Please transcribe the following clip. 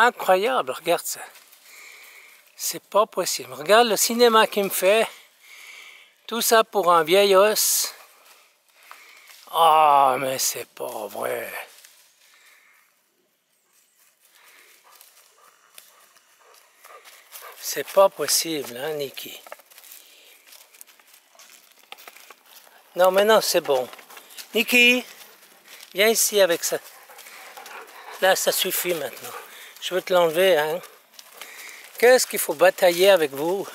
Incroyable, regarde ça. C'est pas possible. Regarde le cinéma qu'il me fait. Tout ça pour un vieil os. Ah, mais c'est pas vrai. C'est pas possible, hein, Niki? Non, mais non, c'est bon. Niki, viens ici avec ça. Là, ça suffit maintenant. Je veux te l'enlever, hein. Qu'est-ce qu'il faut batailler avec vous?